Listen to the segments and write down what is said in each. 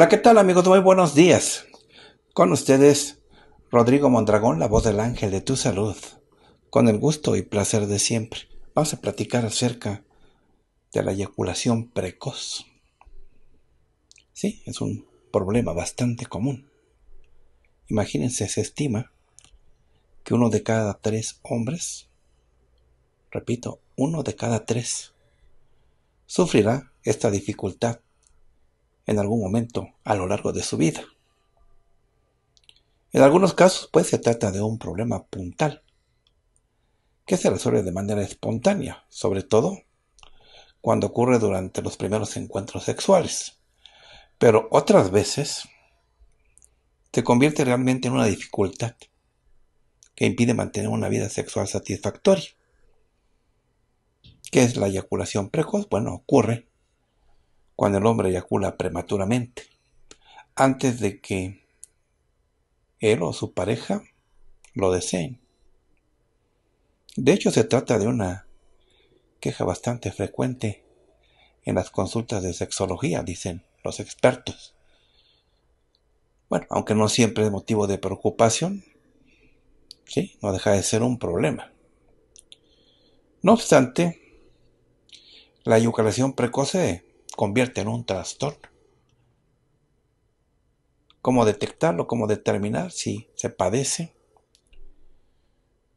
Hola, ¿qué tal amigos? Muy buenos días. Con ustedes, Rodrigo Mondragón, la voz del ángel de tu salud. Con el gusto y placer de siempre, vamos a platicar acerca de la eyaculación precoz. Sí, es un problema bastante común. Imagínense, se estima que uno de cada tres hombres, repito, uno de cada tres, sufrirá esta dificultad en algún momento a lo largo de su vida. En algunos casos, pues se trata de un problema puntal, que se resuelve de manera espontánea, sobre todo cuando ocurre durante los primeros encuentros sexuales. Pero otras veces se convierte realmente en una dificultad que impide mantener una vida sexual satisfactoria. ¿Qué es la eyaculación precoz? Bueno, ocurre cuando el hombre eyacula prematuramente, antes de que él o su pareja lo deseen. De hecho, se trata de una queja bastante frecuente en las consultas de sexología, dicen los expertos. Bueno, aunque no siempre es motivo de preocupación, sí, no deja de ser un problema. No obstante, la eyaculación precoz convierte en un trastorno. ¿Cómo detectarlo? ¿Cómo determinar si se padece?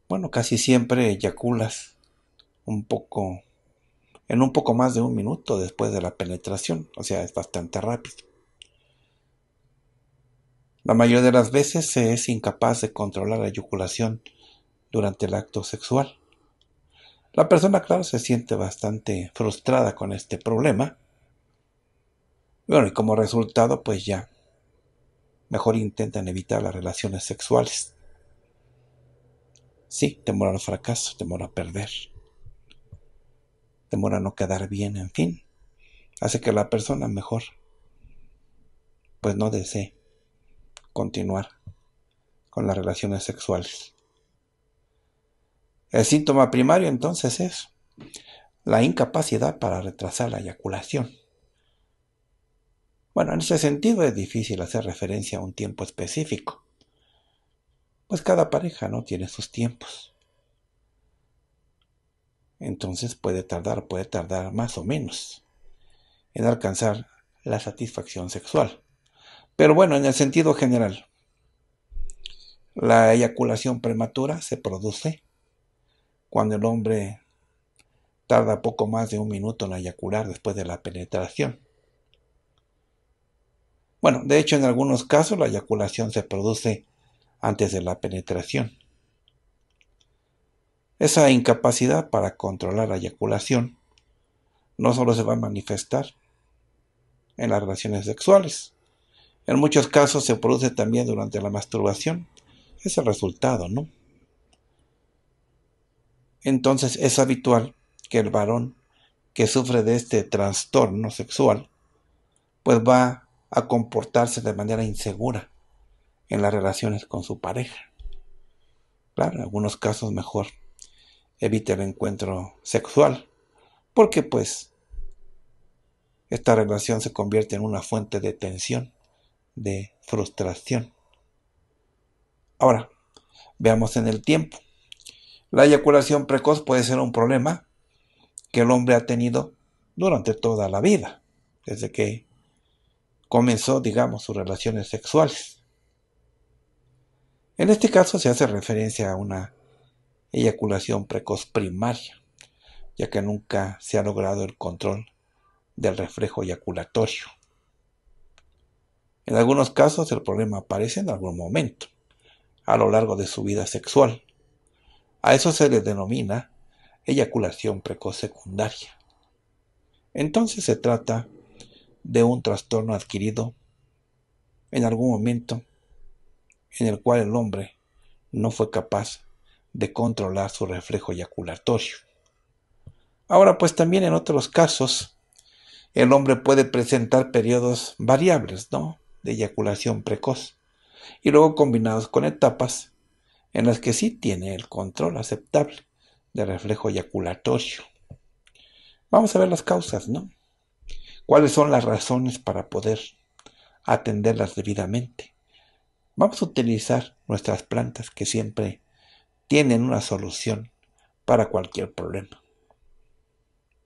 Bueno, casi siempre eyaculas un poco, en un poco más de un minuto después de la penetración, o sea, es bastante rápido. La mayoría de las veces se es incapaz de controlar la eyaculación durante el acto sexual. La persona, claro, se siente bastante frustrada con este problema bueno, y como resultado, pues ya, mejor intentan evitar las relaciones sexuales. Sí, temor al fracaso, temor a perder, temor a no quedar bien, en fin, hace que la persona mejor, pues no desee continuar con las relaciones sexuales. El síntoma primario entonces es la incapacidad para retrasar la eyaculación. Bueno, en ese sentido es difícil hacer referencia a un tiempo específico, pues cada pareja no tiene sus tiempos. Entonces puede tardar, puede tardar más o menos en alcanzar la satisfacción sexual. Pero bueno, en el sentido general, la eyaculación prematura se produce cuando el hombre tarda poco más de un minuto en eyacular después de la penetración. Bueno, de hecho en algunos casos la eyaculación se produce antes de la penetración. Esa incapacidad para controlar la eyaculación no solo se va a manifestar en las relaciones sexuales, en muchos casos se produce también durante la masturbación. Es el resultado, ¿no? Entonces es habitual que el varón que sufre de este trastorno sexual pues va a comportarse de manera insegura en las relaciones con su pareja. Claro, en algunos casos mejor evite el encuentro sexual, porque pues esta relación se convierte en una fuente de tensión, de frustración. Ahora, veamos en el tiempo. La eyaculación precoz puede ser un problema que el hombre ha tenido durante toda la vida, desde que comenzó, digamos, sus relaciones sexuales. En este caso se hace referencia a una eyaculación precoz primaria, ya que nunca se ha logrado el control del reflejo eyaculatorio. En algunos casos el problema aparece en algún momento, a lo largo de su vida sexual. A eso se le denomina eyaculación precoz secundaria. Entonces se trata de un trastorno adquirido en algún momento en el cual el hombre no fue capaz de controlar su reflejo eyaculatorio. Ahora, pues también en otros casos, el hombre puede presentar periodos variables, ¿no? De eyaculación precoz, y luego combinados con etapas en las que sí tiene el control aceptable de reflejo eyaculatorio. Vamos a ver las causas, ¿no? ¿Cuáles son las razones para poder atenderlas debidamente? Vamos a utilizar nuestras plantas que siempre tienen una solución para cualquier problema.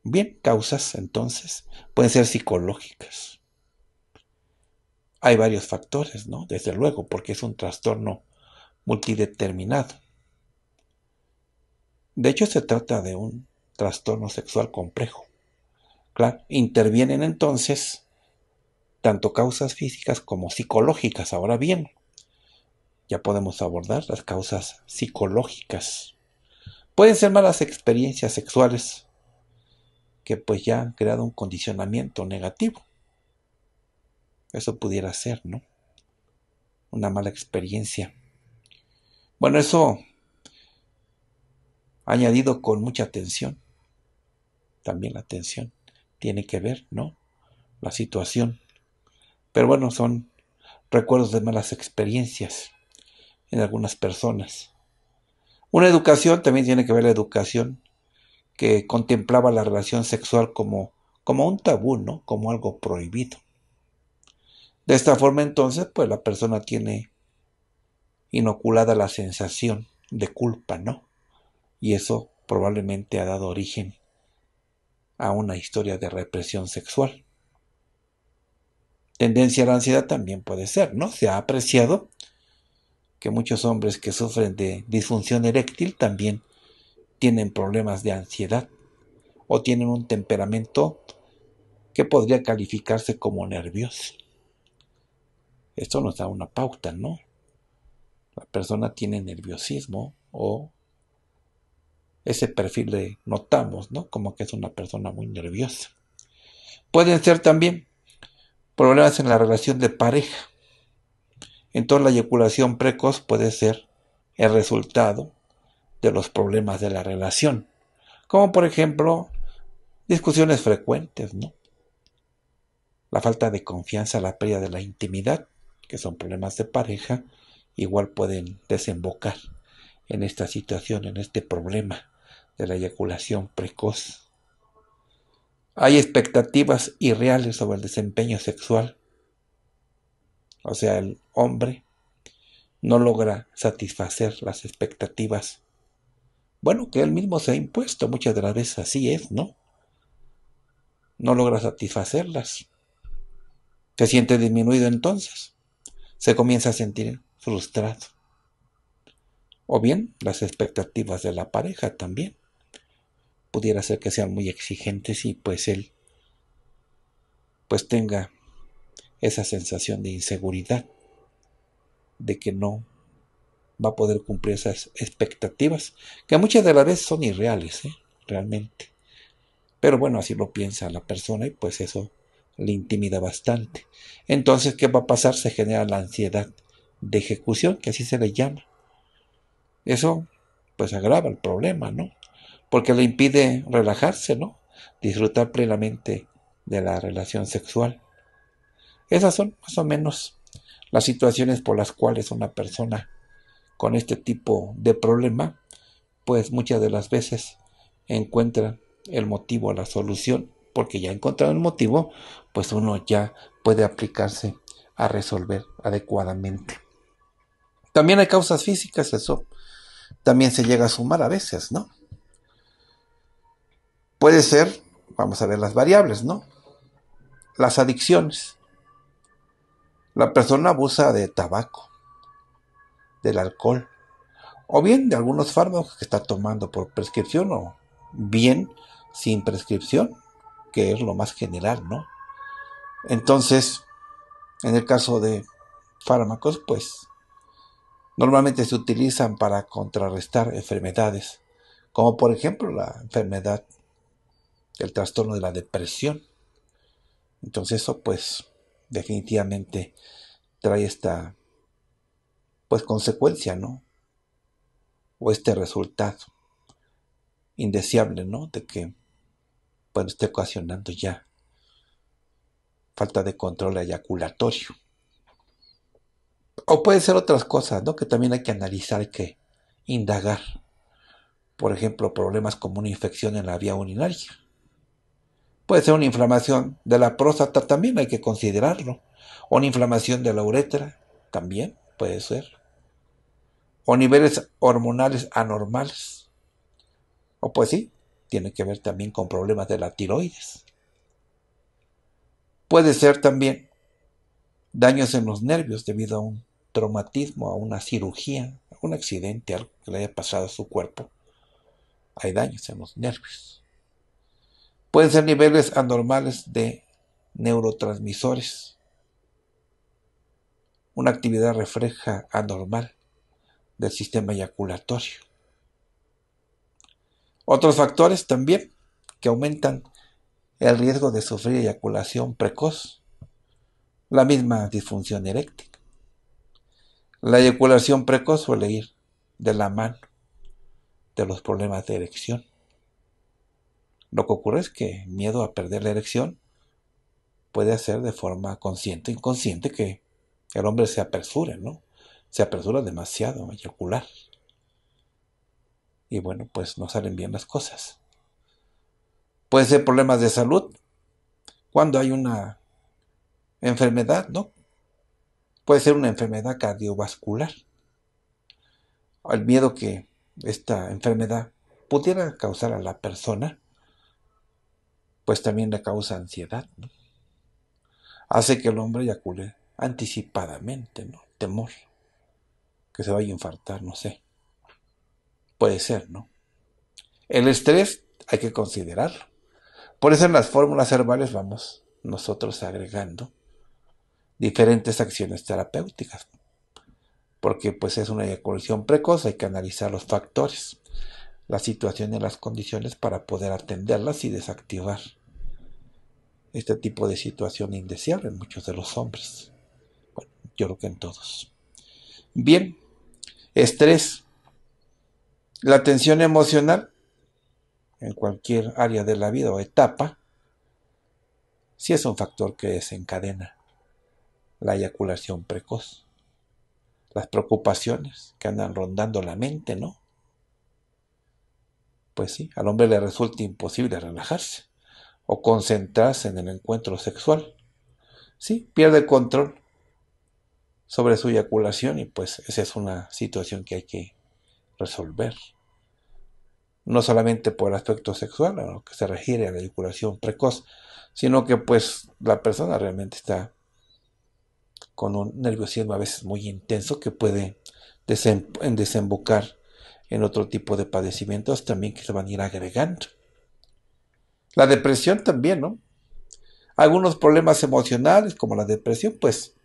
Bien, causas entonces pueden ser psicológicas. Hay varios factores, ¿no? Desde luego, porque es un trastorno multideterminado. De hecho, se trata de un trastorno sexual complejo. Claro, intervienen entonces tanto causas físicas como psicológicas. Ahora bien, ya podemos abordar las causas psicológicas. Pueden ser malas experiencias sexuales que pues ya han creado un condicionamiento negativo. Eso pudiera ser, ¿no? Una mala experiencia. Bueno, eso añadido con mucha atención. También la atención tiene que ver, ¿no? La situación. Pero bueno, son recuerdos de malas experiencias en algunas personas. Una educación también tiene que ver la educación que contemplaba la relación sexual como, como un tabú, ¿no? Como algo prohibido. De esta forma entonces, pues la persona tiene inoculada la sensación de culpa, ¿no? y eso probablemente ha dado origen a una historia de represión sexual. Tendencia a la ansiedad también puede ser, ¿no? Se ha apreciado que muchos hombres que sufren de disfunción eréctil también tienen problemas de ansiedad o tienen un temperamento que podría calificarse como nervioso. Esto nos da una pauta, ¿no? La persona tiene nerviosismo o ese perfil le notamos, ¿no? Como que es una persona muy nerviosa. Pueden ser también problemas en la relación de pareja. Entonces la eyaculación precoz puede ser el resultado de los problemas de la relación, como por ejemplo discusiones frecuentes, ¿no? La falta de confianza, la pérdida de la intimidad, que son problemas de pareja, igual pueden desembocar en esta situación, en este problema de la eyaculación precoz. Hay expectativas irreales sobre el desempeño sexual. O sea, el hombre no logra satisfacer las expectativas. Bueno, que él mismo se ha impuesto, muchas de las veces así es, ¿no? No logra satisfacerlas. Se siente disminuido entonces. Se comienza a sentir frustrado. O bien las expectativas de la pareja también pudiera ser que sean muy exigentes y pues él pues tenga esa sensación de inseguridad, de que no va a poder cumplir esas expectativas, que muchas de las veces son irreales, ¿eh? realmente. Pero bueno, así lo piensa la persona y pues eso le intimida bastante. Entonces, ¿qué va a pasar? Se genera la ansiedad de ejecución, que así se le llama. Eso pues agrava el problema, ¿no? Porque le impide relajarse, ¿no? Disfrutar plenamente de la relación sexual. Esas son más o menos las situaciones por las cuales una persona con este tipo de problema, pues muchas de las veces encuentra el motivo, la solución, porque ya encontrado el motivo, pues uno ya puede aplicarse a resolver adecuadamente. También hay causas físicas, eso también se llega a sumar a veces, ¿no? Puede ser, vamos a ver las variables, ¿no? Las adicciones. La persona abusa de tabaco, del alcohol, o bien de algunos fármacos que está tomando por prescripción, o bien sin prescripción, que es lo más general, ¿no? Entonces, en el caso de fármacos, pues Normalmente se utilizan para contrarrestar enfermedades, como por ejemplo la enfermedad, el trastorno de la depresión. Entonces eso pues definitivamente trae esta pues consecuencia, ¿no? O este resultado indeseable, ¿no? De que pues esté ocasionando ya falta de control eyaculatorio. O puede ser otras cosas, ¿no? Que también hay que analizar, hay que indagar. Por ejemplo, problemas como una infección en la vía urinaria. Puede ser una inflamación de la próstata, también hay que considerarlo. O una inflamación de la uretra, también puede ser. O niveles hormonales anormales. O pues sí, tiene que ver también con problemas de la tiroides. Puede ser también daños en los nervios debido a un traumatismo, a una cirugía, a un accidente, algo que le haya pasado a su cuerpo. Hay daños en los nervios. Pueden ser niveles anormales de neurotransmisores. Una actividad refleja anormal del sistema eyaculatorio. Otros factores también que aumentan el riesgo de sufrir eyaculación precoz, la misma disfunción eréctil. La eyaculación precoz suele ir de la mano de los problemas de erección. Lo que ocurre es que miedo a perder la erección puede hacer de forma consciente o inconsciente que el hombre se apresure, ¿no? Se apresura demasiado a eyacular y bueno, pues no salen bien las cosas. Puede ser problemas de salud cuando hay una enfermedad, ¿no? Puede ser una enfermedad cardiovascular. El miedo que esta enfermedad pudiera causar a la persona, pues también le causa ansiedad, ¿no? Hace que el hombre eyacule anticipadamente, ¿no? Temor, que se vaya a infartar, no sé. Puede ser, ¿no? El estrés hay que considerarlo. Por eso en las fórmulas herbales vamos nosotros agregando diferentes acciones terapéuticas. Porque pues es una eyaculación precoz, hay que analizar los factores, la situación y las condiciones para poder atenderlas y desactivar este tipo de situación indeseable en muchos de los hombres. Bueno, yo creo que en todos. Bien, estrés. La tensión emocional en cualquier área de la vida o etapa, sí es un factor que desencadena la eyaculación precoz. Las preocupaciones que andan rondando la mente, ¿no? Pues sí, al hombre le resulta imposible relajarse o concentrarse en el encuentro sexual. Sí, pierde control sobre su eyaculación y pues esa es una situación que hay que resolver. No solamente por el aspecto sexual, a lo que se refiere a la eyaculación precoz, sino que pues la persona realmente está con un nerviosismo a veces muy intenso que puede desembocar en otro tipo de padecimientos también que se van a ir agregando. La depresión también, ¿no? Algunos problemas emocionales como la depresión pues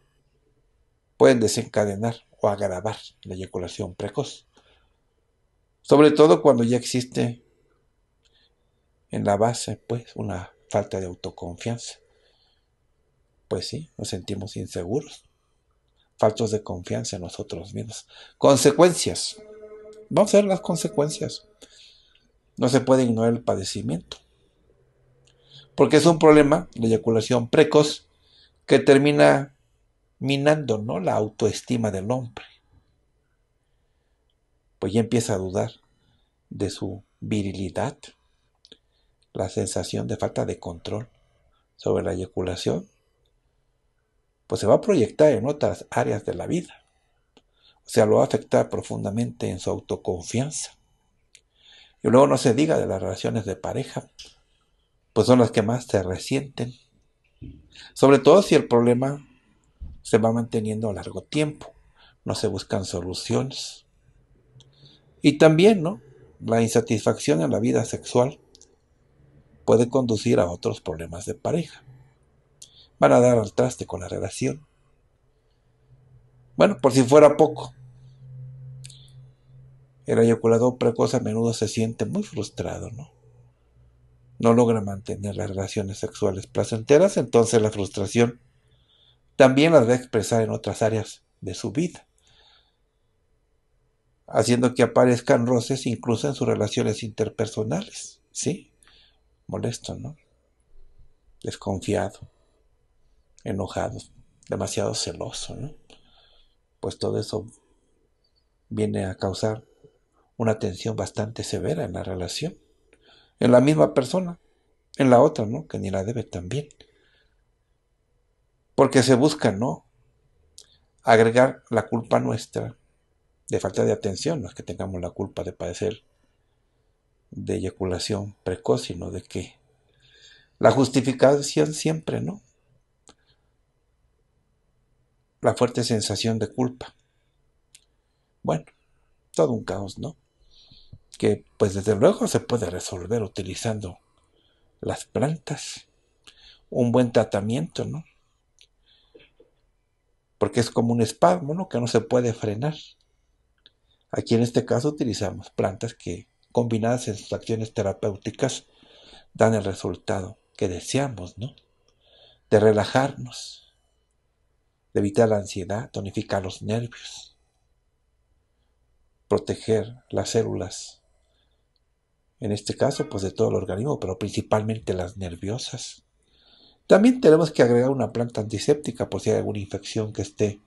pueden desencadenar o agravar la eyaculación precoz. Sobre todo cuando ya existe en la base, pues, una falta de autoconfianza. Pues sí, nos sentimos inseguros, faltos de confianza en nosotros mismos. Consecuencias. Vamos a ver las consecuencias. No se puede ignorar el padecimiento. Porque es un problema, la eyaculación precoz, que termina minando ¿no? la autoestima del hombre pues ya empieza a dudar de su virilidad, la sensación de falta de control sobre la eyaculación, pues se va a proyectar en otras áreas de la vida. O sea, lo va a afectar profundamente en su autoconfianza. Y luego no se diga de las relaciones de pareja, pues son las que más se resienten. Sobre todo si el problema se va manteniendo a largo tiempo, no se buscan soluciones. Y también, ¿no? La insatisfacción en la vida sexual puede conducir a otros problemas de pareja. Van a dar al traste con la relación. Bueno, por si fuera poco, el eyaculador precoz a menudo se siente muy frustrado, ¿no? No logra mantener las relaciones sexuales placenteras, entonces la frustración también las va a expresar en otras áreas de su vida, haciendo que aparezcan roces incluso en sus relaciones interpersonales, ¿sí? Molesto, ¿no? Desconfiado, enojado, demasiado celoso, ¿no? Pues todo eso viene a causar una tensión bastante severa en la relación, en la misma persona, en la otra, ¿no? Que ni la debe también. Porque se busca, ¿no? Agregar la culpa nuestra de falta de atención, no es que tengamos la culpa de padecer de eyaculación precoz, sino de que la justificación siempre, ¿no? La fuerte sensación de culpa. Bueno, todo un caos, ¿no? Que pues desde luego se puede resolver utilizando las plantas, un buen tratamiento, ¿no? Porque es como un espasmo, ¿no? Que no se puede frenar. Aquí en este caso utilizamos plantas que combinadas en sus acciones terapéuticas dan el resultado que deseamos, ¿no? De relajarnos, evitar la ansiedad, tonificar los nervios proteger las células, en este caso pues de todo el organismo, pero principalmente las nerviosas. También tenemos que agregar una planta antiséptica por si hay alguna infección que esté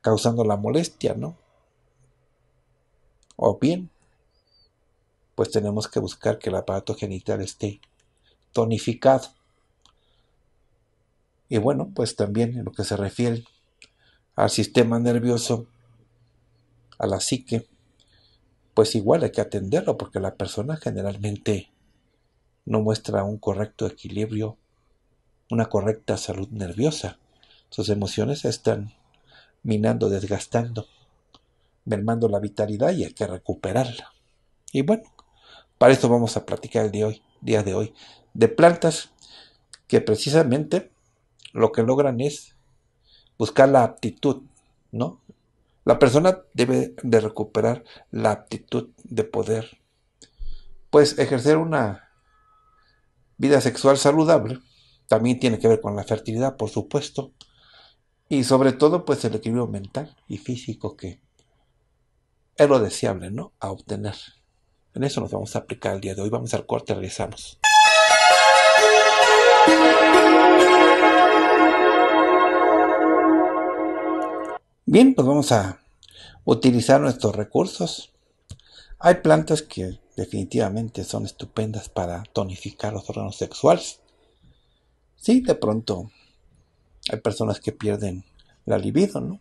causando la molestia, ¿no? O bien, pues tenemos que buscar que el aparato genital esté tonificado. Y bueno, pues también en lo que se refiere al sistema nervioso, a la psique, pues igual hay que atenderlo porque la persona generalmente no muestra un correcto equilibrio, una correcta salud nerviosa. Sus emociones están minando, desgastando, mermando la vitalidad y hay que recuperarla. Y bueno, para eso vamos a platicar el día hoy, día de hoy, de plantas que precisamente lo que logran es buscar la aptitud, ¿no? La persona debe de recuperar la aptitud de poder, pues ejercer una vida sexual saludable también tiene que ver con la fertilidad, por supuesto, y sobre todo pues el equilibrio mental y físico que es lo deseable, ¿no? A obtener. En eso nos vamos a aplicar el día de hoy. Vamos al corte, regresamos. Bien, pues vamos a utilizar nuestros recursos. Hay plantas que definitivamente son estupendas para tonificar los órganos sexuales. Sí, de pronto hay personas que pierden la libido, ¿no?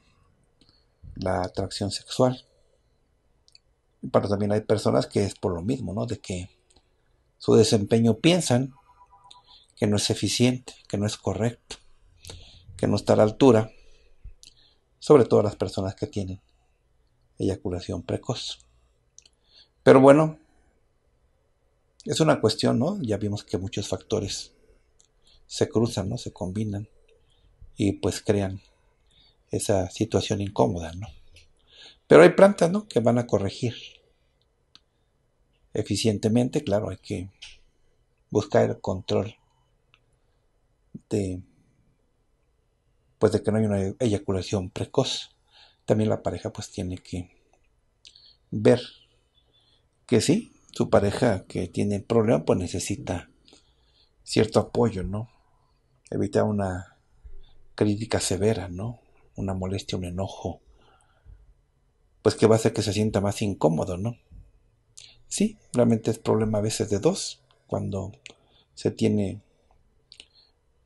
La atracción sexual. Pero también hay personas que es por lo mismo, ¿no? De que su desempeño piensan que no es eficiente, que no es correcto, que no está a la altura sobre todo las personas que tienen eyaculación precoz. Pero bueno, es una cuestión, ¿no? Ya vimos que muchos factores se cruzan, ¿no? Se combinan y pues crean esa situación incómoda, ¿no? Pero hay plantas, ¿no? Que van a corregir eficientemente, claro, hay que buscar el control de pues de que no hay una eyaculación precoz. También la pareja pues tiene que ver que sí, su pareja que tiene el problema pues necesita cierto apoyo, ¿no? Evitar una crítica severa, ¿no? Una molestia, un enojo, pues que va a hacer que se sienta más incómodo, ¿no? Sí, realmente es problema a veces de dos, cuando se tiene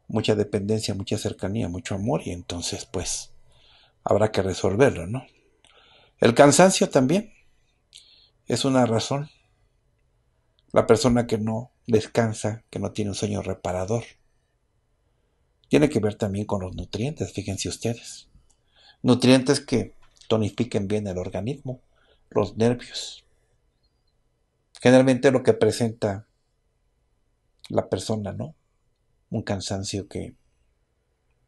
mucha dependencia, mucha cercanía, mucho amor y entonces pues habrá que resolverlo, ¿no? El cansancio también es una razón. La persona que no descansa, que no tiene un sueño reparador, tiene que ver también con los nutrientes, fíjense ustedes. Nutrientes que tonifiquen bien el organismo, los nervios. Generalmente lo que presenta la persona, ¿no? Un cansancio que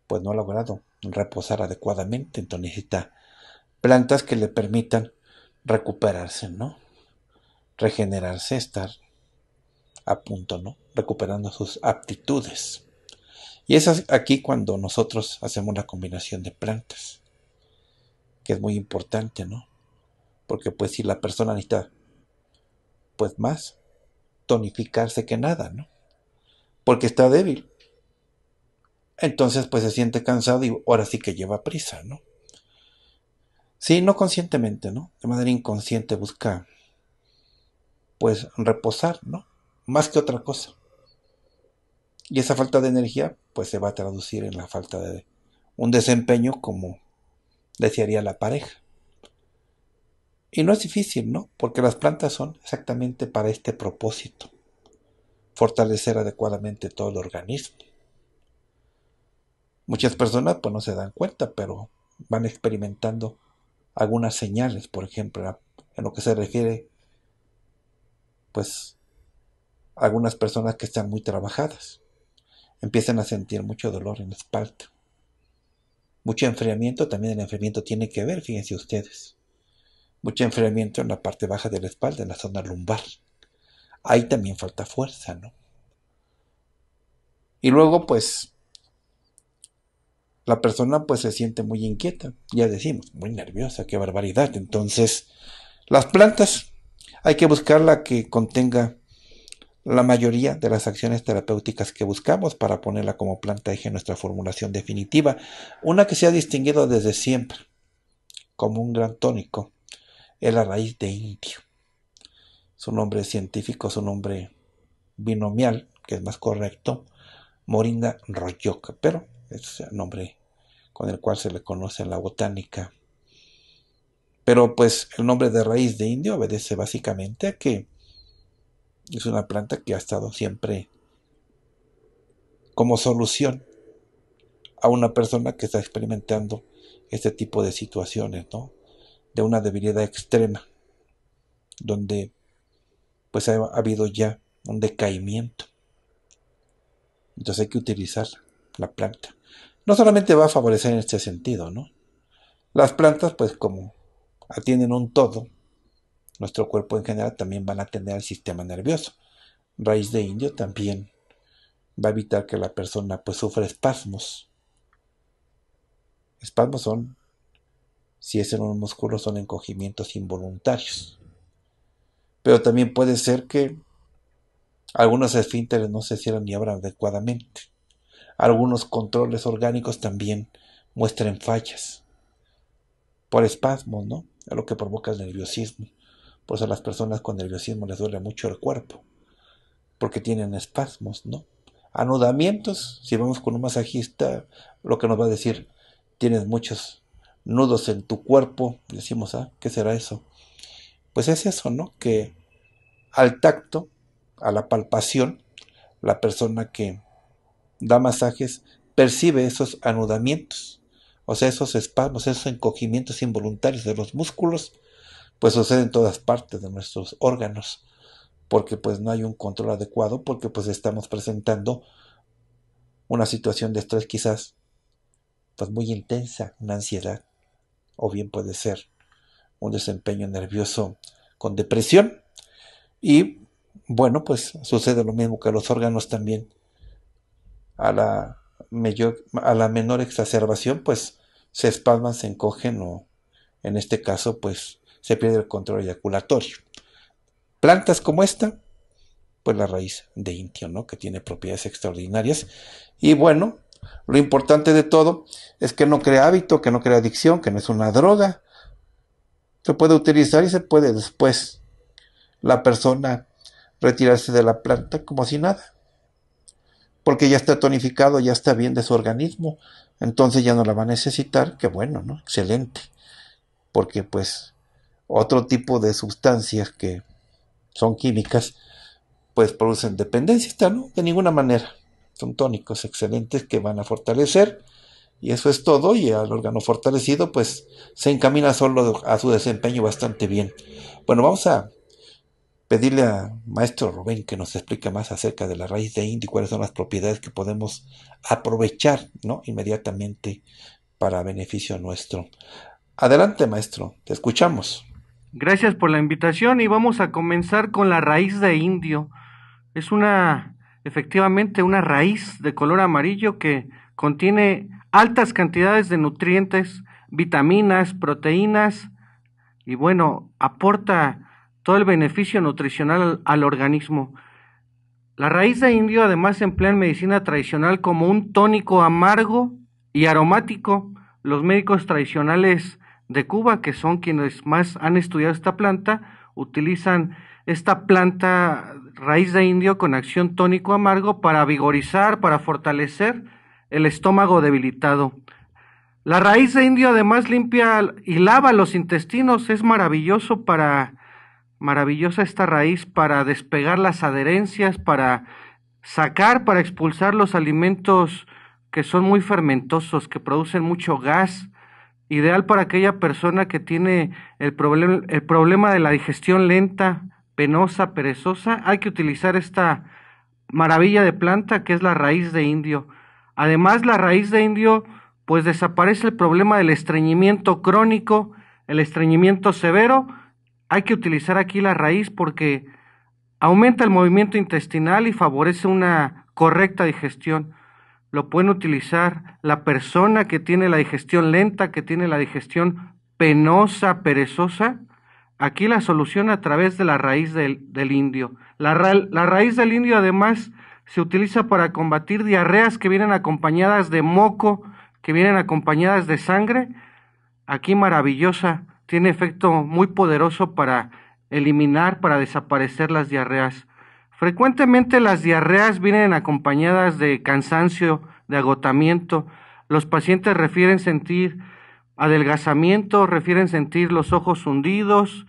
pues no ha logrado reposar adecuadamente, entonces necesita plantas que le permitan recuperarse, ¿no? Regenerarse, estar a punto, ¿no? Recuperando sus aptitudes. Y es aquí cuando nosotros hacemos la combinación de plantas, que es muy importante, ¿no? Porque pues si la persona necesita, pues más, tonificarse que nada, ¿no? Porque está débil. Entonces pues se siente cansado y ahora sí que lleva prisa, ¿no? Sí, no conscientemente, ¿no? De manera inconsciente busca, pues, reposar, ¿no? Más que otra cosa. Y esa falta de energía, pues, se va a traducir en la falta de un desempeño como desearía la pareja. Y no es difícil, ¿no? Porque las plantas son exactamente para este propósito. Fortalecer adecuadamente todo el organismo. Muchas personas pues no se dan cuenta, pero van experimentando algunas señales, por ejemplo, en lo que se refiere, pues, algunas personas que están muy trabajadas, empiezan a sentir mucho dolor en la espalda. Mucho enfriamiento, también el enfriamiento tiene que ver, fíjense ustedes. Mucho enfriamiento en la parte baja de la espalda, en la zona lumbar. Ahí también falta fuerza, ¿no? Y luego, pues, la persona pues se siente muy inquieta, ya decimos, muy nerviosa, qué barbaridad. Entonces, las plantas hay que buscar la que contenga la mayoría de las acciones terapéuticas que buscamos para ponerla como planta eje en nuestra formulación definitiva, una que se ha distinguido desde siempre como un gran tónico, es la raíz de indio. Su nombre científico, su nombre binomial, que es más correcto, Morinda royoka, pero es el nombre con el cual se le conoce en la botánica. Pero pues el nombre de raíz de indio obedece básicamente a que es una planta que ha estado siempre como solución a una persona que está experimentando este tipo de situaciones, ¿no? De una debilidad extrema, donde pues ha habido ya un decaimiento. Entonces hay que utilizar la planta no solamente va a favorecer en este sentido, ¿no? Las plantas, pues como atienden un todo, nuestro cuerpo en general también van a atender al sistema nervioso. Raíz de indio también va a evitar que la persona pues sufra espasmos. Espasmos son, si es en un músculo, son encogimientos involuntarios. Pero también puede ser que algunos esfínteres no se cierran ni abran adecuadamente algunos controles orgánicos también muestren fallas por espasmos, ¿no? Es lo que provoca el nerviosismo. Por eso a las personas con nerviosismo les duele mucho el cuerpo, porque tienen espasmos, ¿no? Anudamientos, si vamos con un masajista, lo que nos va a decir, tienes muchos nudos en tu cuerpo, decimos, ah, ¿qué será eso? Pues es eso, ¿no? Que al tacto, a la palpación, la persona que da masajes, percibe esos anudamientos, o sea, esos espasmos, esos encogimientos involuntarios de los músculos, pues suceden en todas partes de nuestros órganos, porque pues no hay un control adecuado, porque pues estamos presentando una situación de estrés quizás pues muy intensa, una ansiedad, o bien puede ser un desempeño nervioso con depresión, y bueno, pues sucede lo mismo que los órganos también a la, mayor, a la menor exacerbación, pues se espalman, se encogen o en este caso, pues se pierde el control eyaculatorio. Plantas como esta, pues la raíz de intio, ¿no? Que tiene propiedades extraordinarias. Y bueno, lo importante de todo es que no crea hábito, que no crea adicción, que no es una droga. Se puede utilizar y se puede después la persona retirarse de la planta como si nada porque ya está tonificado, ya está bien de su organismo, entonces ya no la va a necesitar, que bueno, ¿no? Excelente, porque pues otro tipo de sustancias que son químicas, pues producen dependencia, ¿no? De ninguna manera. Son tónicos excelentes que van a fortalecer y eso es todo y al órgano fortalecido pues se encamina solo a su desempeño bastante bien. Bueno, vamos a pedirle al maestro Rubén que nos explique más acerca de la raíz de indio y cuáles son las propiedades que podemos aprovechar ¿no? inmediatamente para beneficio nuestro. Adelante, maestro, te escuchamos. Gracias por la invitación y vamos a comenzar con la raíz de indio. Es una, efectivamente, una raíz de color amarillo que contiene altas cantidades de nutrientes, vitaminas, proteínas y bueno, aporta todo el beneficio nutricional al, organismo. La raíz de indio además se emplea en medicina tradicional como un tónico amargo y aromático. Los médicos tradicionales de Cuba, que son quienes más han estudiado esta planta, utilizan esta planta raíz de indio con acción tónico amargo para vigorizar, para fortalecer el estómago debilitado. La raíz de indio además limpia y lava los intestinos, es maravilloso para maravillosa esta raíz para despegar las adherencias, para sacar, para expulsar los alimentos que son muy fermentosos, que producen mucho gas, ideal para aquella persona que tiene el, el problema de la digestión lenta, penosa, perezosa, hay que utilizar esta maravilla de planta que es la raíz de indio. Además, la raíz de indio pues desaparece el problema del estreñimiento crónico, el estreñimiento severo. Hay que utilizar aquí la raíz porque aumenta el movimiento intestinal y favorece una correcta digestión lo pueden utilizar la persona que tiene la digestión lenta, que tiene la digestión penosa, perezosa. Aquí la solución a través de la raíz del, indio. La, la raíz del indio además se utiliza para combatir diarreas que vienen acompañadas de moco, que vienen acompañadas de sangre. Aquí maravillosa, tiene efecto muy poderoso para eliminar, para desaparecer las diarreas. Frecuentemente las diarreas vienen acompañadas de cansancio, de agotamiento. Los pacientes refieren sentir adelgazamiento, refieren sentir los ojos hundidos.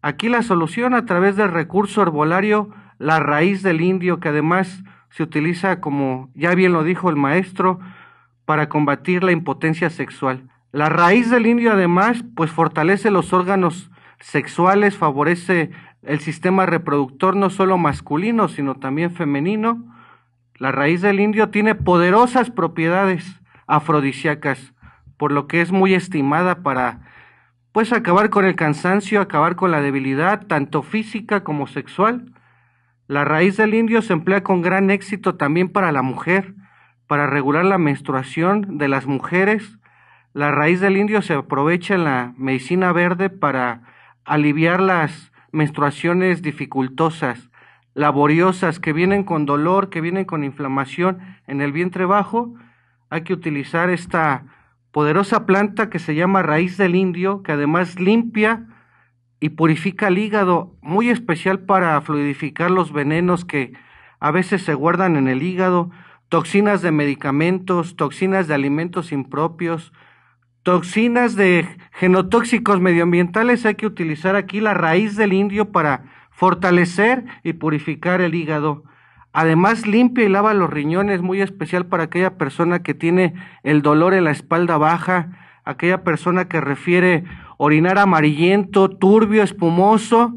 Aquí la solución a través del recurso herbolario, la raíz del indio, que además se utiliza, como ya bien lo dijo el maestro, para combatir la impotencia sexual. La raíz del indio además, pues fortalece los órganos sexuales, favorece el sistema reproductor no solo masculino, sino también femenino. La raíz del indio tiene poderosas propiedades afrodisíacas, por lo que es muy estimada para pues acabar con el cansancio, acabar con la debilidad, tanto física como sexual. La raíz del indio se emplea con gran éxito también para la mujer, para regular la menstruación de las mujeres. La raíz del indio se aprovecha en la medicina verde para aliviar las menstruaciones dificultosas, laboriosas, que vienen con dolor, que vienen con inflamación en el vientre bajo, hay que utilizar esta poderosa planta que se llama raíz del indio, que además limpia y purifica el hígado, muy especial para fluidificar los venenos que a veces se guardan en el hígado, toxinas de medicamentos, toxinas de alimentos impropios, toxinas de genotóxicos medioambientales, hay que utilizar aquí la raíz del indio para fortalecer y purificar el hígado. Además, limpia y lava los riñones, muy especial para aquella persona que tiene el dolor en la espalda baja, aquella persona que refiere orinar amarillento, turbio, espumoso,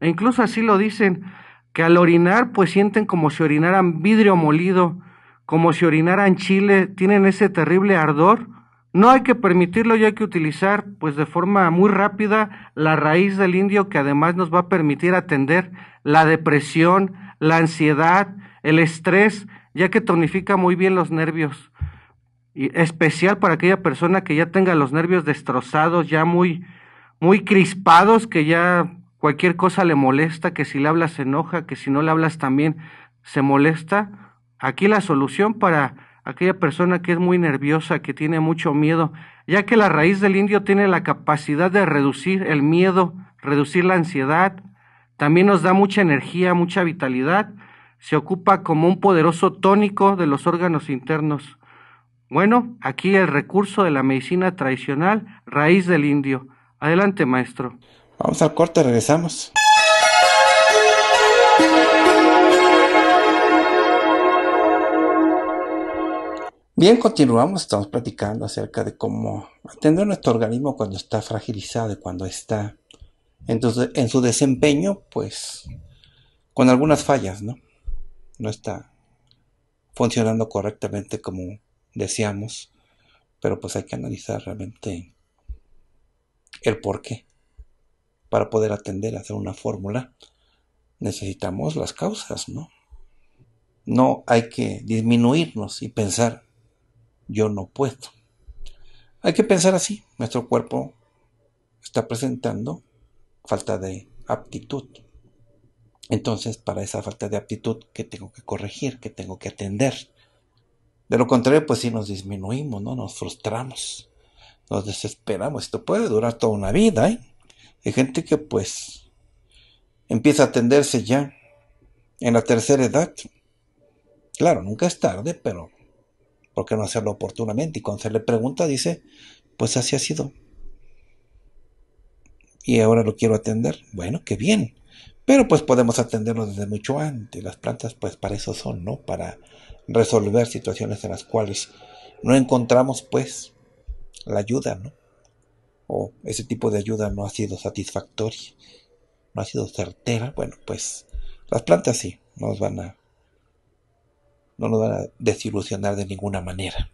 e incluso así lo dicen, que al orinar pues sienten como si orinaran vidrio molido, como si orinaran chile, tienen ese terrible ardor no hay que permitirlo y hay que utilizar pues de forma muy rápida la raíz del indio que además nos va a permitir atender la depresión, la ansiedad, el estrés, ya que tonifica muy bien los nervios. Y especial para aquella persona que ya tenga los nervios destrozados, ya muy muy crispados, que ya cualquier cosa le molesta, que si le hablas se enoja, que si no le hablas también se molesta. Aquí la solución para aquella persona que es muy nerviosa, que tiene mucho miedo, ya que la raíz del indio tiene la capacidad de reducir el miedo, reducir la ansiedad, también nos da mucha energía, mucha vitalidad, se ocupa como un poderoso tónico de los órganos internos. Bueno, aquí el recurso de la medicina tradicional, raíz del indio. Adelante, maestro. Vamos al corte, regresamos. Bien, continuamos, estamos platicando acerca de cómo atender nuestro organismo cuando está fragilizado y cuando está entonces en su desempeño, pues con algunas fallas, ¿no? No está funcionando correctamente como deseamos, pero pues hay que analizar realmente el por qué para poder atender hacer una fórmula, necesitamos las causas, ¿no? No hay que disminuirnos y pensar, yo no puedo. Hay que pensar así, nuestro cuerpo está presentando falta de aptitud. Entonces, para esa falta de aptitud, ¿qué tengo que corregir? ¿Qué tengo que atender? De lo contrario, pues si nos disminuimos, ¿no? Nos frustramos, nos desesperamos. Esto puede durar toda una vida, ¿eh? Hay gente que pues empieza a atenderse ya en la tercera edad. Claro, nunca es tarde, pero ¿por qué no hacerlo oportunamente? Y cuando se le pregunta, dice, pues así ha sido. Y ahora lo quiero atender. Bueno, qué bien. Pero pues podemos atenderlo desde mucho antes. Las plantas pues para eso son, ¿no? Para resolver situaciones en las cuales no encontramos pues la ayuda, ¿no? O ese tipo de ayuda no ha sido satisfactoria, no ha sido certera. Bueno, pues las plantas sí, nos van a no nos van a desilusionar de ninguna manera.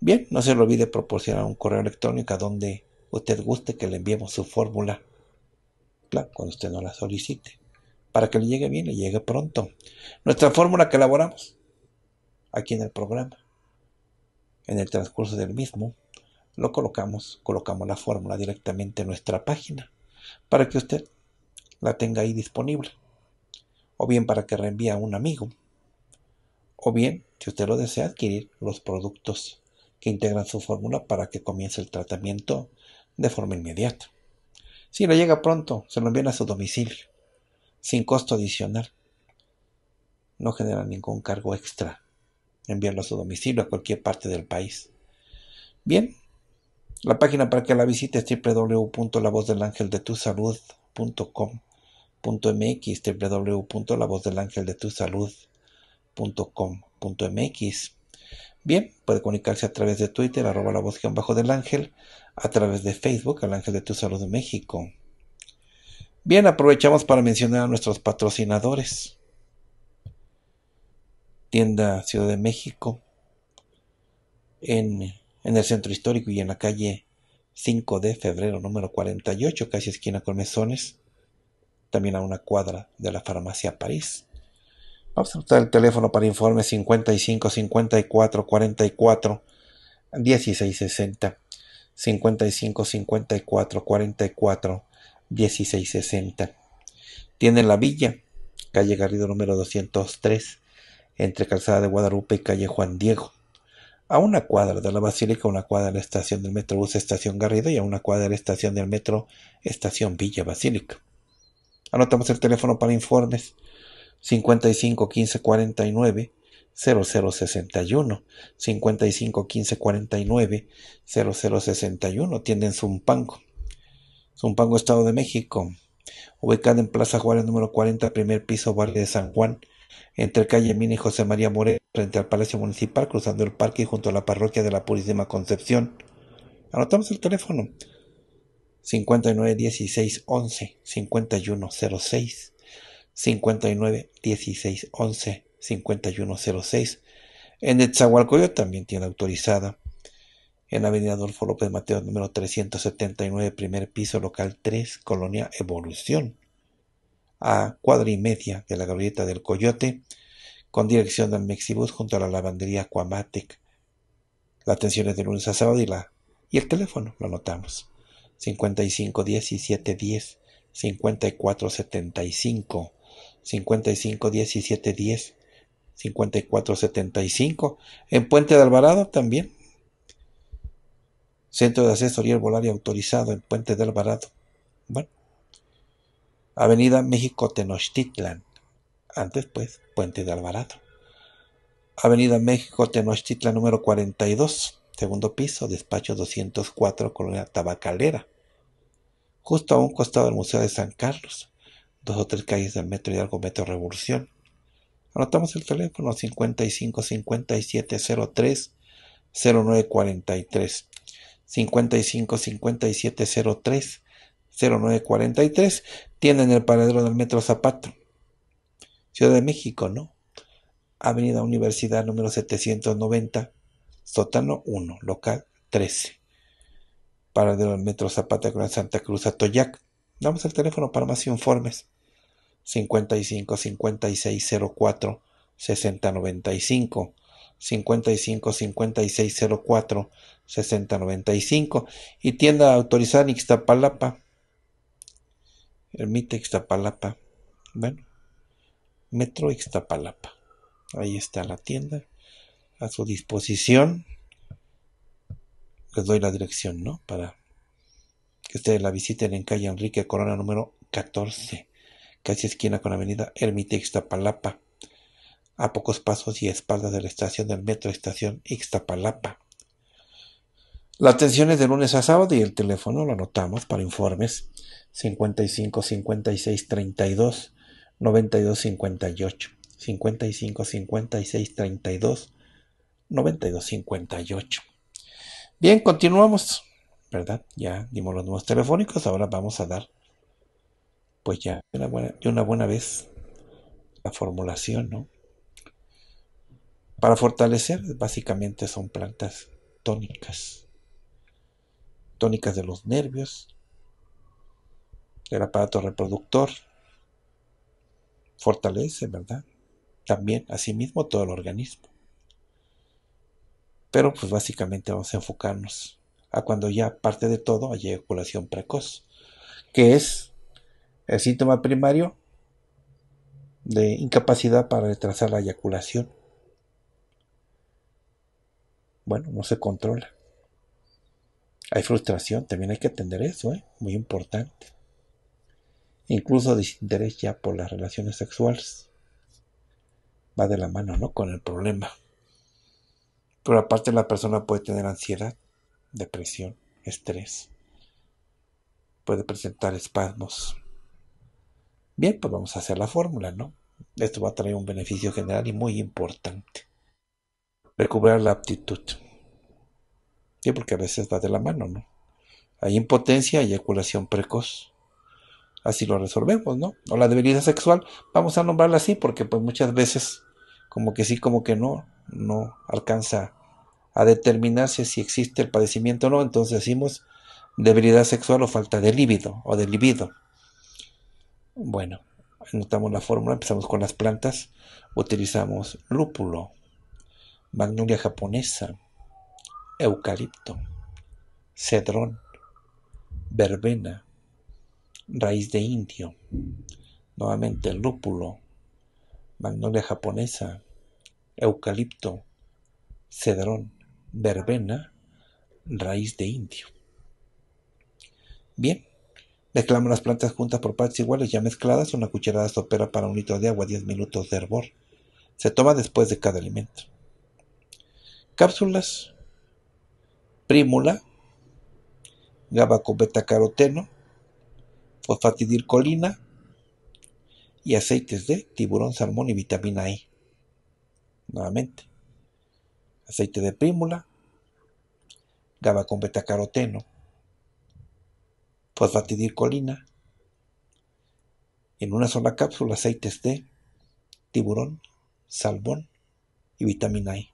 Bien, no se le olvide proporcionar un correo electrónico a donde usted guste que le enviemos su fórmula. Claro, cuando usted no la solicite. Para que le llegue bien, le llegue pronto. Nuestra fórmula que elaboramos aquí en el programa. En el transcurso del mismo, lo colocamos, colocamos la fórmula directamente en nuestra página para que usted la tenga ahí disponible. O bien para que reenvíe a un amigo. O bien, si usted lo desea, adquirir los productos que integran su fórmula para que comience el tratamiento de forma inmediata. Si le llega pronto, se lo envían a su domicilio, sin costo adicional. No genera ningún cargo extra enviarlo a su domicilio a cualquier parte del país. Bien, la página para que la visite es www.lavozdelangeldetusalud.com.mx www.lavozdelangeldetusalud.com.mx Bien, puede comunicarse a través de Twitter, arroba la voz bajo del ángel, a través de Facebook, al ángel de tu salud de México. Bien, aprovechamos para mencionar a nuestros patrocinadores tienda Ciudad de México, en, el centro histórico y en la calle 5 de febrero número 48, casi esquina con Mesones, también a una cuadra de la farmacia París. Usar el teléfono para informes 55 54 44 16 60. 55 54 44 16 60. Tiene la villa, calle Garrido número 203 entre Calzada de Guadalupe y calle Juan Diego. A una cuadra de la Basílica, una cuadra de la estación del Metrobús Estación Garrido y a una cuadra de la estación del Metro Estación Villa Basílica. Anotamos el teléfono para informes 55 15 49 0061 55 15 49 0061 tienden Zumpango. Zumpango Estado de México. Ubicado en Plaza Juárez número 40 primer piso barrio de San Juan entre calle Mina y José María Moreno, frente al Palacio Municipal, cruzando el parque y junto a la parroquia de la Purísima Concepción. Anotamos el teléfono. 59 16 11 51 06 59 16 11 51 06 en Netzahualcoyo también tiene autorizada en Avenida Adolfo López Mateo número 379 primer piso local 3 Colonia Evolución a cuadra y media de la glorieta del Coyote, con dirección al Mexibus junto a la lavandería Aquamatic. La atención es de lunes a sábado y, la, y el teléfono lo anotamos. 55 17 10 54 75 55 17 10 54 75 en Puente de Alvarado también Centro de Asesoría Volaria autorizado en Puente de Alvarado bueno Avenida México Tenochtitlan, antes pues Puente de Alvarado. Avenida México Tenochtitlan número 42, segundo piso, despacho 204, Colonia Tabacalera. Justo a un costado del Museo de San Carlos, dos o tres calles del metro y algo metro Revolución. Anotamos el teléfono 55 57 03 0943 55 57 03 0943 tienen el paradero del Metro Zapato. Ciudad de México, ¿no? Avenida Universidad número 790, sótano 1, local 13. Paradero del Metro Zapata con Santa Cruz Atoyac. Damos el teléfono para más informes. 55 56 04 60 95 55 56 04 60 95 y tienda autorizada en Ixtapalapa. Ermita Ixtapalapa. Bueno Metro Ixtapalapa. Ahí está la tienda. A su disposición. Les doy la dirección no para que ustedes la visiten en calle Enrique Corona número 14 casi esquina con avenida Ermita Ixtapalapa, a pocos pasos y espaldas de la estación del metro estación Ixtapalapa. La atención es de lunes a sábado y el teléfono lo anotamos para informes 55 56 32 92 58 55 56 32 92 58. Bien, continuamos, ¿verdad? Ya dimos los nuevos telefónicos, ahora vamos a dar pues ya una buena, una buena vez la formulación, ¿no? Para fortalecer, básicamente son plantas tónicas, tónicas de los nervios, del aparato reproductor, fortalece, ¿verdad? También, asimismo, todo el organismo. Pero pues básicamente vamos a enfocarnos a cuando ya parte de todo hay eyaculación precoz, que es el síntoma primario de incapacidad para retrasar la eyaculación. Bueno, no se controla. Hay frustración, también hay que atender eso, ¿eh? muy importante. Incluso desinterés ya por las relaciones sexuales. Va de la mano, ¿no? Con el problema. Pero aparte la persona puede tener ansiedad, depresión, estrés. Puede presentar espasmos, Bien, pues vamos a hacer la fórmula, ¿no? Esto va a traer un beneficio general y muy importante. Recuperar la aptitud. Sí, porque a veces va de la mano, ¿no? Hay impotencia eyaculación precoz. Así lo resolvemos, ¿no? O la debilidad sexual, vamos a nombrarla así porque pues muchas veces como que sí, como que no, no alcanza a determinarse si existe el padecimiento o no, entonces decimos debilidad sexual o falta de líbido o de libido. Bueno, anotamos la fórmula, empezamos con las plantas, utilizamos lúpulo, magnolia japonesa, eucalipto, cedrón, verbena, raíz de indio, nuevamente lúpulo, magnolia japonesa, eucalipto, cedrón, verbena, raíz de indio. Bien, Mezclamos las plantas juntas por partes iguales ya mezcladas, una cucharada sopera para un litro de agua, 10 minutos de hervor. Se toma después de cada alimento. Cápsulas. Prímula. beta-caroteno. Fosfatidilcolina. Y aceites de tiburón, salmón y vitamina E. Nuevamente. Aceite de prímula. GABA con beta-caroteno colina en una sola cápsula aceites de tiburón, salmón y vitamina E.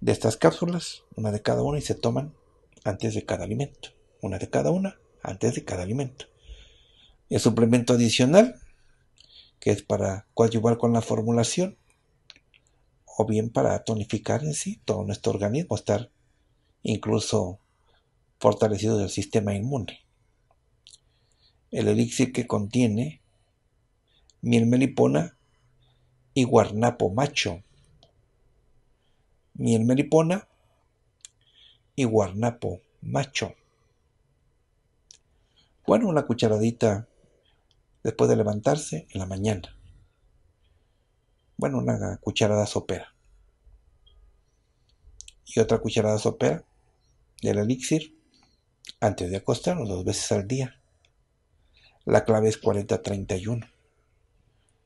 De estas cápsulas, una de cada una y se toman antes de cada alimento. Una de cada una antes de cada alimento. El suplemento adicional, que es para coadyuvar con la formulación, o bien para tonificar en sí todo nuestro organismo, estar incluso fortalecido del sistema inmune. El elixir que contiene miel melipona y guarnapo macho. Miel melipona y guarnapo macho. Bueno, una cucharadita después de levantarse en la mañana. Bueno, una cucharada sopera. Y otra cucharada sopera del elixir antes de acostarnos dos veces al día. La clave es 4031.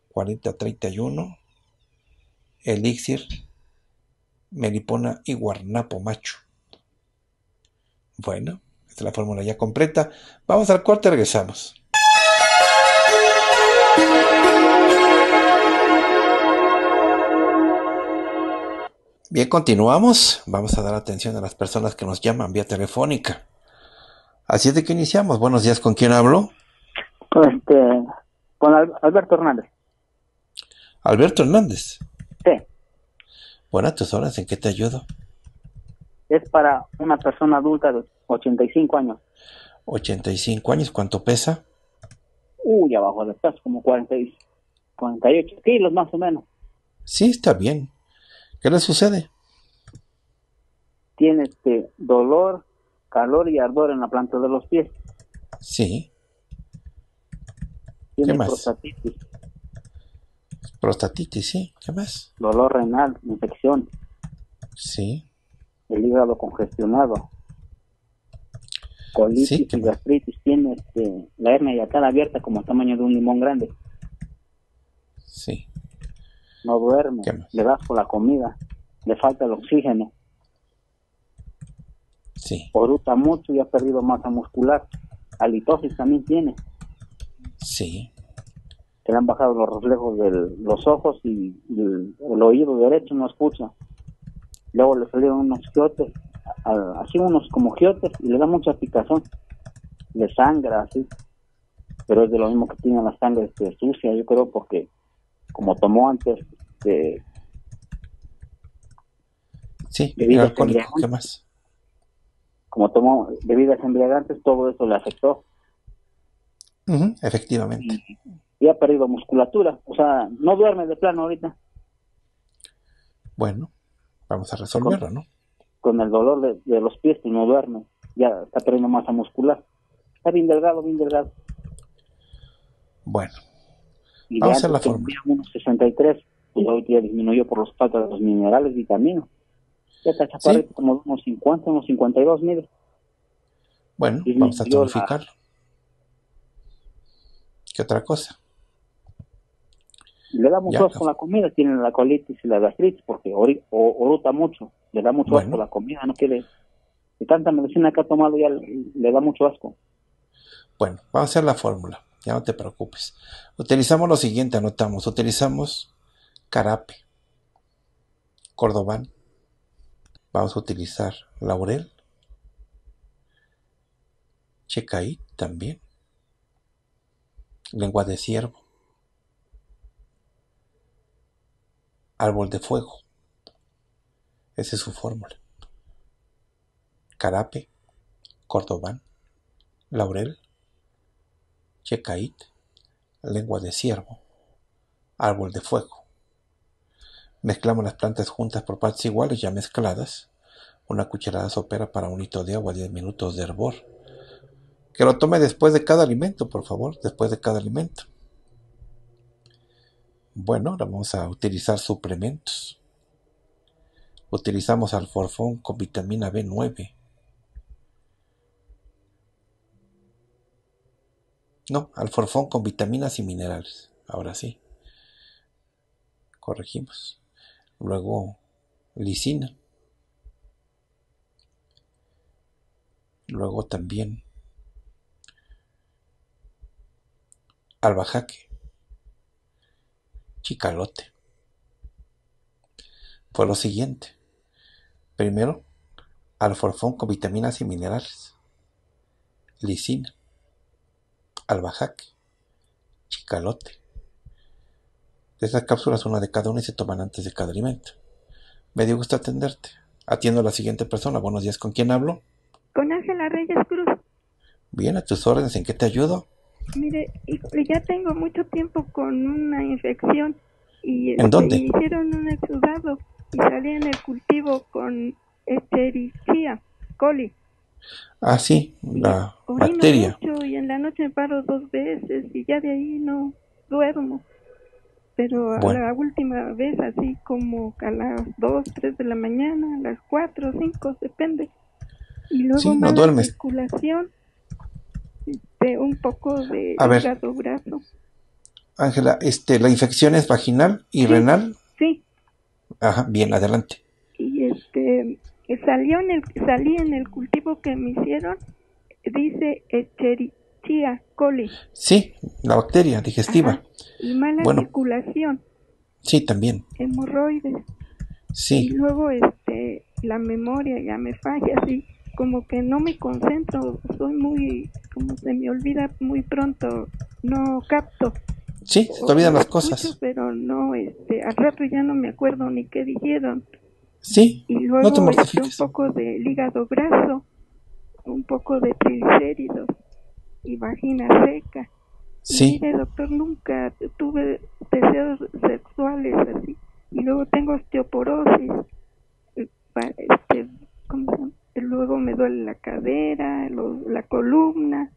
4031, elixir, melipona y guarnapo macho. Bueno, esta es la fórmula ya completa. Vamos al corte, regresamos. Bien, continuamos. Vamos a dar atención a las personas que nos llaman vía telefónica. Así es de que iniciamos. Buenos días, ¿con quién hablo? Este, con Alberto Hernández. Alberto Hernández. Sí. Buenas tus horas, ¿en qué te ayudo? Es para una persona adulta de 85 años. 85 años, ¿cuánto pesa? Uy, abajo de peso, como 40, 48 kilos más o menos. Sí, está bien. ¿Qué le sucede? Tiene este dolor, calor y ardor en la planta de los pies. Sí. Tiene ¿Qué más? prostatitis, Prostatitis, sí. ¿Qué más? dolor renal, infección, Sí. el hígado congestionado, colitis Sí, ¿qué y gastritis. Tiene este, la hernia yatal abierta como el tamaño de un limón grande. Sí. No duerme, ¿Qué más? le das por la comida, le falta el oxígeno, Sí. oruta mucho y ha perdido masa muscular. Halitosis también tiene. Sí. Se le han bajado los reflejos de los ojos y, y el, el oído derecho no escucha. Luego le salieron unos giotes, así unos como giotes, y le da mucha picazón. Le sangra así. Pero es de lo mismo que tiene la sangre este, sucia, yo creo, porque como tomó antes de Sí. Bebidas Era alcohólico. ¿Qué más? Como tomó bebidas embriagantes, todo eso le afectó. Efectivamente. Y ha perdido musculatura. O sea, no duerme de plano ahorita. Bueno, vamos a resolverlo, ¿no? con el dolor de, de los pies y no duerme, ya está perdiendo masa muscular. Está bien delgado, bien delgado. Bueno, Y Vamos a hacer la unos 63, y ahorita ya disminuyó por los falta de los minerales y vitaminas. Ya está chaparrito, como unos 50, unos 52, mire. bueno, Y vamos a la- tonificarlo. ¿Qué otra cosa? Le da mucho Ya, asco la comida, tiene la colitis y la gastritis, porque ori- o- oruta mucho, le da mucho Bueno. asco la comida, no quiere... De tanta medicina que ha tomado ya le, le da mucho asco. Bueno, vamos a hacer la fórmula. Ya no te preocupes. Utilizamos lo siguiente, anotamos. Utilizamos carape, cordobán. Vamos a utilizar laurel, checaí también, lengua de ciervo, árbol de fuego. Esa es su fórmula. Carape, cordobán, laurel, checait, lengua de ciervo, árbol de fuego. Mezclamos las plantas juntas por partes iguales ya mezcladas. Una cucharada sopera para un litro de agua, 10 minutos de hervor. Que lo tome después de cada alimento, por favor, después de cada alimento. Bueno, ahora vamos a utilizar suplementos. Utilizamos alforfón con vitamina B9. No, alforfón con vitaminas y minerales. Ahora sí. Corregimos. Luego, lisina. Luego también albahaque. Chicalote. Fue lo siguiente. Primero, alforfón con vitaminas y minerales. Lisina albahaque, chicalote. De estas cápsulas, una de cada una y se toman antes de cada alimento. Me dio gusto atenderte. Atiendo a la siguiente persona. Buenos días, ¿con quién hablo? Con Ángela Reyes Cruz. Bien, a tus órdenes, ¿en qué te ayudo? Mire, ya tengo mucho tiempo con una infección y ¿En este, dónde? y hicieron un exudado y salí en el cultivo con Escherichia coli. Ah, sí, la bacteria. mucho y en la noche me paro dos veces y ya de ahí no duermo. Pero Bueno. la última vez así como a las 2, 3 de la mañana, a las 4, 5, depende. Y luego Sí, no duermes. circulación, este, un poco de A ver. hígado graso. Ángela, este, la infección es vaginal y Sí. renal. Sí, Ajá, bien, adelante. y este salió en el salí en el cultivo que me hicieron dice Coli Sí, la bacteria digestiva. Ajá. y mala Bueno. circulación Sí, también. hemorroides y Sí, luego este la memoria ya me falla así como que no me concentro, soy muy, como se me olvida muy pronto, no capto. Sí, se te olvidan las cosas. Pero no, este, al rato ya no me acuerdo ni qué dijeron. Sí, y luego no te este, un poco de hígado graso, un poco de triglicéridos y vagina seca. Sí. Mire, doctor, nunca tuve deseos sexuales así. Y luego tengo osteoporosis. Este, Luego me duele la cadera, la columna.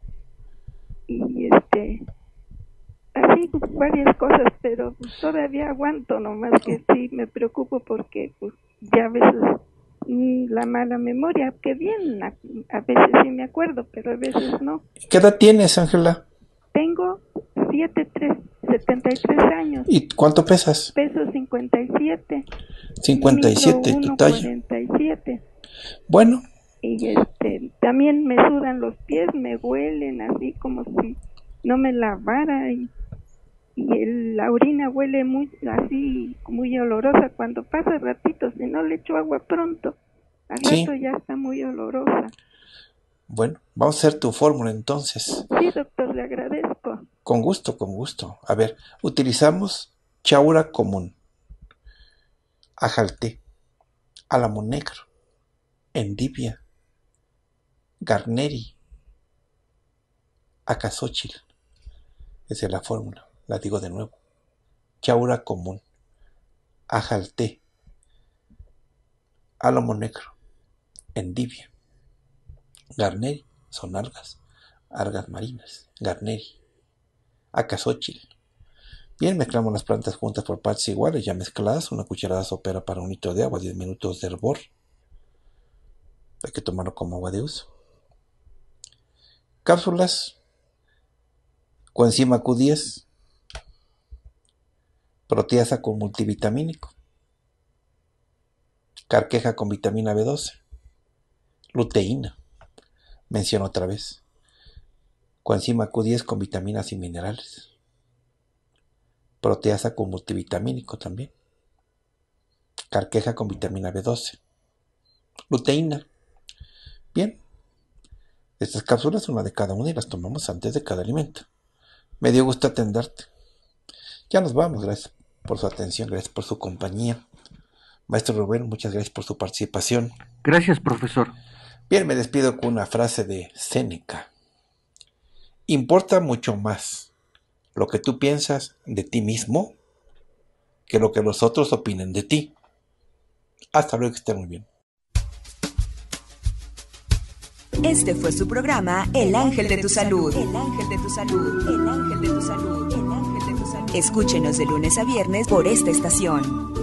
Y este. Así varias cosas, pero pues, todavía aguanto, nomás que sí me preocupo porque pues ya a veces la mala memoria, que bien, a, a veces sí me acuerdo, pero a veces no. ¿Qué edad tienes, Ángela? Tengo 73 años. ¿Y cuánto pesas? Peso 57. 57, ¿y tu talla? 47. Bueno. Y este, también me sudan los pies, me huelen así como si no me lavara y, y la orina huele muy así, muy olorosa cuando pasa ratito, si no le echo agua pronto, al rato ya está muy olorosa. Bueno, vamos a hacer tu fórmula entonces. Sí, doctor, le agradezco. Con gusto, con gusto. A ver, utilizamos chaura común, ajalté, álamo negro, endivia, garneri, acasóchil. Esa es la fórmula, la digo de nuevo. Chaura común, ajalté, álamo negro, endivia, Garneri son algas, algas marinas, garneri, acasóchil. Bien, mezclamos las plantas juntas por partes iguales, ya mezcladas, una cucharada sopera para un litro de agua, 10 minutos de hervor. Hay que tomarlo como agua de uso. Cápsulas, coenzima Q10, proteasa con multivitamínico, carqueja con vitamina B12, luteína, Menciono otra vez. Coenzima Q10 con vitaminas y minerales. Proteasa con multivitamínico también. Carqueja con vitamina B12. Luteína. Bien. Estas cápsulas, una de cada una, y las tomamos antes de cada alimento. Me dio gusto atenderte. Ya nos vamos. Gracias por su atención, gracias por su compañía. Maestro Rubén, muchas gracias por su participación. Gracias, profesor. Bien, me despido con una frase de Séneca. Importa mucho más lo que tú piensas de ti mismo que lo que los otros opinen de ti. Hasta luego, que esté muy bien. Este fue su programa El Ángel de tu Salud. El Ángel de tu Salud. El Ángel de tu Salud. El Ángel de tu Salud. Escúchenos de lunes a viernes por esta estación.